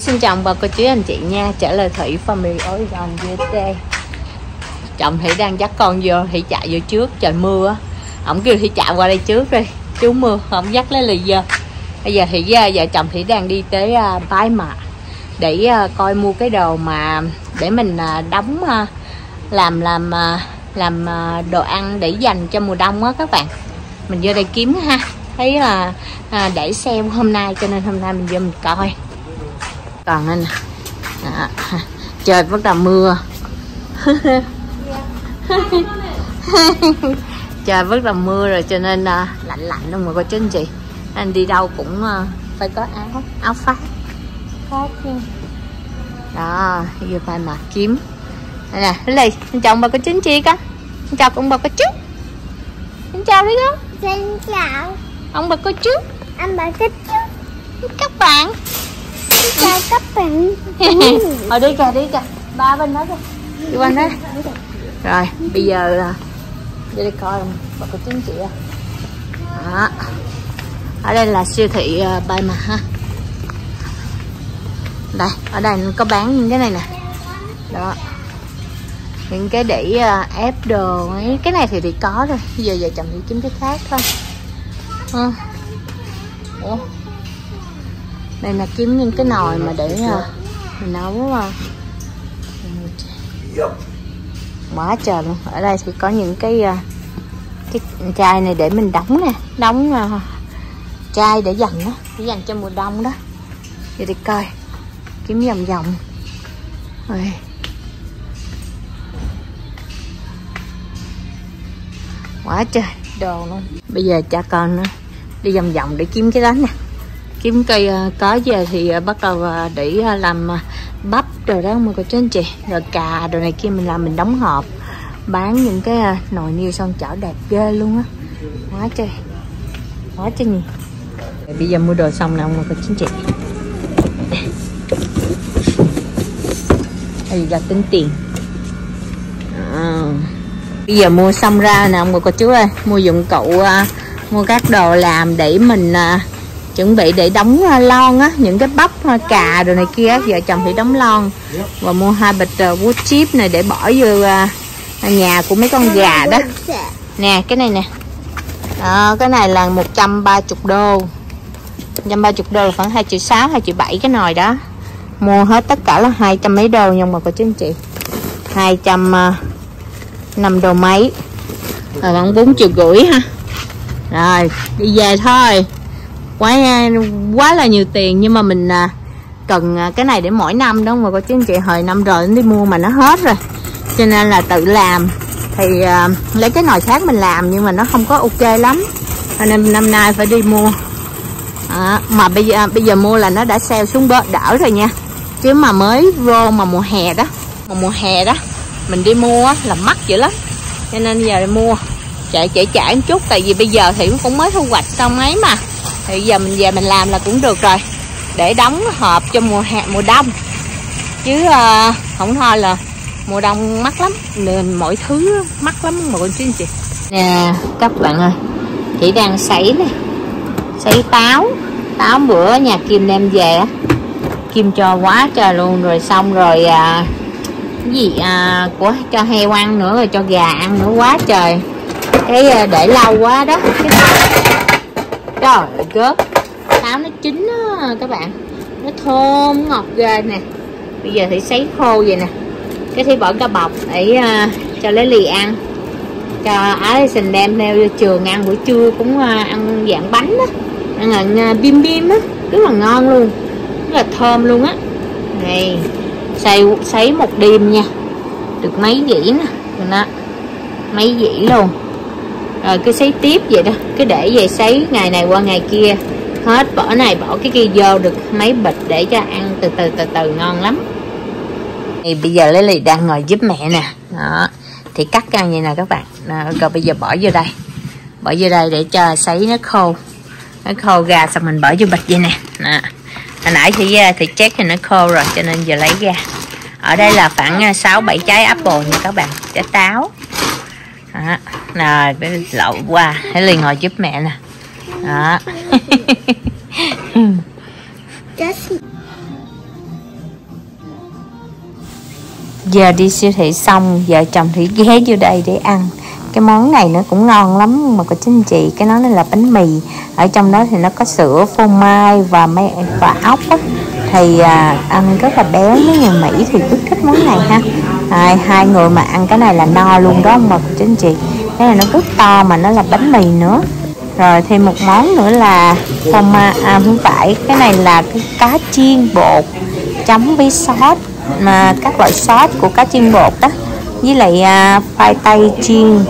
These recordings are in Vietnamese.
Xin chào bà cô chú anh chị nha. Trở lại Thủy Family Oregon USA Chồng Thủy đang dắt con vô Thủy chạy vô trước trời mưa á. Kêu Thủy chạy qua đây trước đi. Chú mưa không dắt lấy lì vô. Bây giờ Thủy à, vợ chồng Thủy đang đi tới uh, Bái Mạ Để uh, coi mua cái đồ mà Để mình uh, đóng uh, Làm làm uh, làm uh, đồ ăn để dành cho mùa đông á các bạn. Mình vô đây kiếm ha. Thấy là uh, để sale hôm nay cho nên hôm nay mình vô mình coi còn đây nè. Đó. trời bắt đầu mưa. Trời bắt đầu mưa rồi cho nên uh, lạnh lạnh đâu mà chú anh chị. Anh đi đâu cũng uh, phải có áo áo phát phát nha. Đó giờ phải mặc kiếm. Đây nè lì xin chào bà cô chú anh chị con xin chào ông bà cô chú xin chào đi con Xin chào. Ông bà cô chú anh bà thích chú các bạn chào các bạn. Ờ đi kìa đi kìa. Ba bên đó kìa. Đi quanh đó. Rồi bây giờ là Đi đây coi bà có chứng chị à. Đó. Ở đây là siêu thị à, uh, Bay mà ha. Đây ở đây có bán những cái này nè. Đó. Những cái để uh, à, ép đồ ấy cái này thì thì có rồi. Bây giờ giờ chồng đi kiếm cái khác thôi. Ừ. Ủa? Đây là kiếm những cái nồi mà để à, mình nấu à. quá trời luôn. Ở đây thì có những cái à, cái chai này để mình đóng nè. Đóng chai để dành đó để dành cho mùa đông đó. Giờ đi coi. Kiếm vòng vòng. Rồi quá trời. Đồ luôn. Bây giờ cha con đi vòng vòng để kiếm cái đó nè kiếm cây à, có về thì à, bắt đầu à, để làm bắp rồi đó, mọi cô chú anh chị. Rồi cà đồ này kia mình làm, mình đóng hộp, bán những cái nồi niêu son chảo đẹp ghê luôn á. Quá trời. Quá trời nhiều. Bây giờ mua đồ xong nào mọi cô chú anh chị. Đây là tính tiền. À. bây giờ mua xong ra nè, mọi cô chú ơi. Mua dụng cụ mua các đồ làm để mình chuẩn bị để đóng à, lon á những cái bắp à, cà rồi này kia vợ chồng thì đóng lon. Và mua hai bịch à, wood chip này để bỏ vô nhà của mấy con gà đó. Nè cái này nè. Đó, cái này là 130 đô. 130 đô là khoảng 2 triệu 6 2 triệu 7 cái nồi đó. Mua hết tất cả là 200 mấy đô nhưng mà cô chú anh chị. 200 uh, 5 đô mấy. Rồi khoảng 4 triệu rưỡi ha. Rồi đi về thôi quá quá là nhiều tiền nhưng mà mình à, cần à, cái này để mỗi năm đó mà có chứ anh chị hồi năm rồi đi mua mà nó hết rồi. Cho nên là tự làm. Thì uh, lấy cái nồi khác mình làm nhưng mà nó không có ok lắm. Cho nên năm nay phải đi mua. À, mà bây giờ bây giờ mua là nó đã sale xuống bớt đỡ rồi nha. Chứ mà mới vô mà mùa hè đó mà mùa hè đó mình đi mua là mắc dữ lắm. Cho nên giờ mua chạy chạy chạy một chút tại vì bây giờ thì cũng mới thu hoạch xong ấy mà thì giờ mình về mình làm là cũng được rồi. Để đóng hộp cho mùa hè mùa đông. Chứ uh, không thôi là mùa đông mắc lắm. Nên mọi thứ mắc lắm mọi con anh chị nè các bạn ơi chị đang sấy này. Sấy táo. Táo bữa nhà kim đem về kim cho quá trời luôn rồi xong rồi à, cái gì à, của cho heo ăn nữa rồi cho gà ăn nữa quá trời. Cái à, để lâu quá đó. Cái trời ơi táo nó chín á các bạn. Nó thơm ngọt ghê nè. Bây giờ thì sấy khô vậy nè. Cái thì bỏ cá bọc để uh, cho lấy lì ăn. Cho Alison đem theo trường ăn. Buổi trưa cũng uh, ăn dạng bánh á, ăn là uh, bim bim á. Rất là ngon luôn. Rất là thơm luôn á. Này xay sấy một đêm nha. Được mấy dĩ nè. Rồi đó. Mấy dĩ luôn rồi cứ sấy tiếp vậy đó. Cứ để về sấy ngày này qua ngày kia. Hết bỏ này bỏ cái kia vô được mấy bịch để cho ăn từ từ từ từ ngon lắm. Thì bây giờ lấy lì đang ngồi giúp mẹ nè. Đó. Thì cắt ra như nè các bạn. Đó, rồi bây giờ bỏ vô đây. Bỏ vô đây để cho sấy nó khô. Nó khô ra xong mình bỏ vô bịch vậy nè. Đó. hồi nãy thì à, thì check thì nó khô rồi cho nên giờ lấy ra. Ở đây là khoảng à, 6 7 trái apple nha các bạn. Trái táo đó. Rồi bé lậu qua hãy liền ngồi giúp mẹ nè. Đó. Giờ đi siêu thị xong vợ chồng thủy ghé vô đây để ăn. Cái món này nó cũng ngon lắm mà của chính chị cái nó là bánh mì. Ở trong đó thì nó có sữa phô mai và mấy và ốc á. thì à, ăn rất là béo mấy người mỹ thì rất thích món này ha à, hai người mà ăn cái này là no luôn đó mà cô chú anh chị. Cái này nó rất to mà nó là bánh mì nữa. Rồi thêm một món nữa là phô mai à không phải. Cái này là cái cá chiên bột chấm với sốt mà các loại sốt của cá chiên bột đó. Với lại à, khoai tây chiên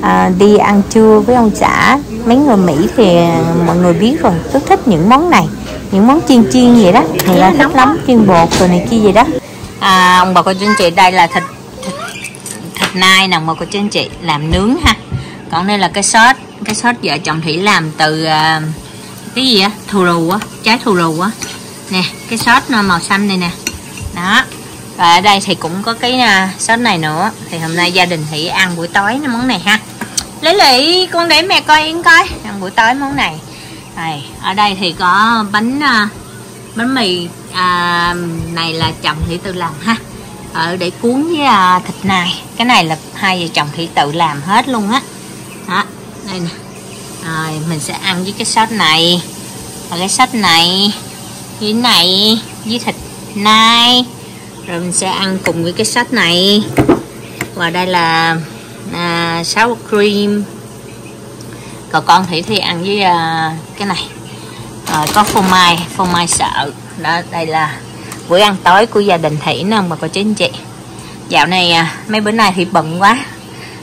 à, đi ăn trưa với ông xã. Mấy người Mỹ thì mọi người biết rồi rất thích những món này. Những món chiên chiên vậy đó. Người ta thích lắm. chiên bột rồi này kia vậy đó à, ông bà cô chú anh chị đây là thịt thịt, thịt nai nè mà cô chú anh chị làm nướng ha. Còn đây là cái sốt cái sốt vợ chồng thủy làm từ à, cái gì á? Thù rù á trái thù rù á. Nè cái sốt nó màu xanh này nè. Đó. Và ở đây thì cũng có cái uh, sốt này nữa. Thì hôm nay gia đình thủy ăn buổi tối cái món này ha. Lấy lị con để mẹ coi yên coi ăn buổi tối món này. Này ở đây thì có bánh uh, bánh mì à, này là chồng thủy tự làm ha. Ở để cuốn với à, thịt này cái này là hai vợ chồng thủy tự làm hết luôn á. Đó đây nè. Rồi mình sẽ ăn với cái sốt này. Và cái sốt này với này với thịt nai. Rồi mình sẽ ăn cùng với cái sốt này. Và đây là à, sour cream. Còn con thủy thì ăn với à, cái này rồi có phô mai phô mai sợ. Đó đây là bữa ăn tối của gia đình thủy nè bà cô chú anh chị. Dạo này à, mấy bữa nay thì bận quá.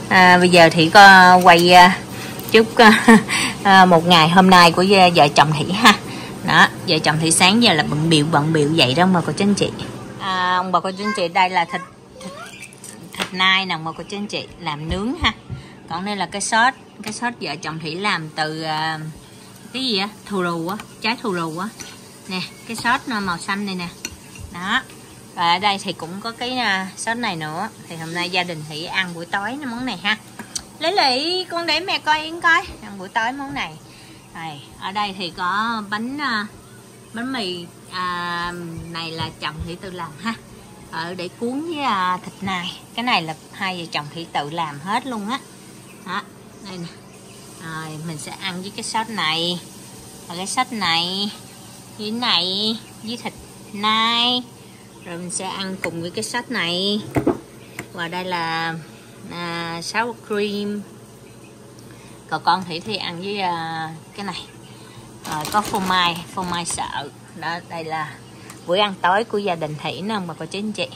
À, bây giờ thì có quay à, chút à, à, một ngày hôm nay của vợ chồng thủy ha. Đó vợ chồng thủy sáng giờ là bận biểu bận biểu vậy đó mà cô chú anh chị. À, ông bà cô chú anh chị đây là thịt thịt, thịt nai nè mà cô chú anh chị làm nướng ha. Còn đây là cái sốt cái sốt vợ chồng thủy làm từ uh, cái gì á? Thù rù á. Trái thù rù á. Nè cái sốt nó màu xanh này nè. Đó. Và ở đây thì cũng có cái à, sốt này nữa. Thì hôm nay gia đình thì ăn buổi tối món này ha. Lấy lị con để mẹ coi yên coi. Ăn buổi tối món này. Này ở đây thì có bánh à, bánh mì à, này là chồng thì tự làm ha. Ở để cuốn với à, thịt này cái này là hai vợ chồng thì tự làm hết luôn á. Đó. đây nè rồi mình sẽ ăn với cái sốt này. Và cái sốt này với này với thịt nai. Rồi mình sẽ ăn cùng với cái sốt này. Và đây là à, sour cream. Còn con thủy thì ăn với à, cái này. Rồi có phô mai phô mai sợ đó đây là bữa ăn tối của gia đình thủy nè mà cô chú anh chị.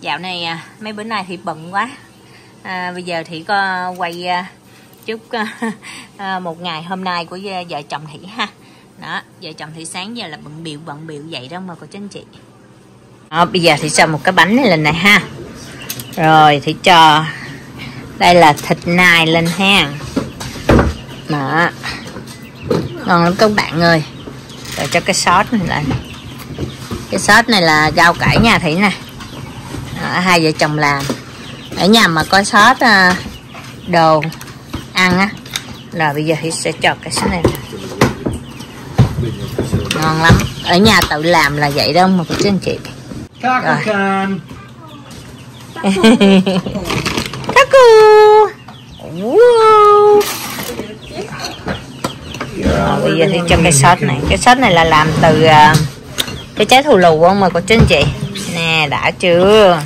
Dạo này à, mấy bữa nay thì bận quá. À, bây giờ thì có quay à, chúc ờ, uh, ờ, một ngày hôm nay của ờ, vợ chồng thủy ha. Đó vợ chồng thủy sáng giờ là bận biểu bận biểu vậy đó mà cô chú anh chị. Đó, bây giờ thì cho một cái bánh này lên này ha. Rồi thì cho đây là thịt nai lên ha. Đó. Ngon lắm các bạn ơi. Rồi cho cái sốt này lên cái sốt này là rau cải nhà thủy nè. Hai vợ chồng làm. Ở nhà mà có sốt đồ ăn á. Là bây giờ thì sẽ cho cái sốt này ngon lắm. Ở nhà tự làm là vậy đó mà cô chú anh chị. Kaku-chan. Kaku. Wow. Rồi, bây giờ thì cho cái sốt này. Cái sốt này là làm từ uh, cái trái thù lù không mà cô chú anh chị? Nè đã chưa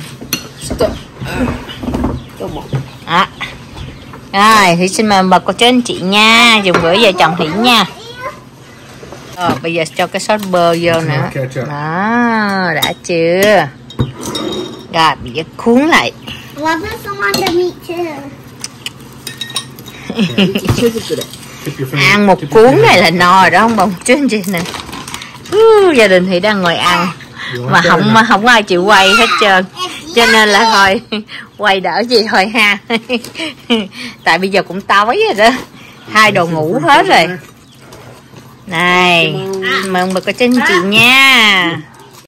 đó rồi thì xin mời bà cô chú anh chị nha. Dùng bữa giờ chồng thủy nha. Rồi bây giờ cho cái sốt bơ vô nữa. đó đã chưa? Rồi bây giờ cuốn lại. Ăn một cuốn này là no rồi đó không bông chú anh chị nè. Gia đình thì đang ngồi ăn. Mà không mà không ai chịu quay hết trơn cho nên là thôi, quay đỡ gì thôi ha. Tại bây giờ cũng tối rồi đó. Hai đồ ngủ hết rồi. Này, mừng bà có chân chị nha.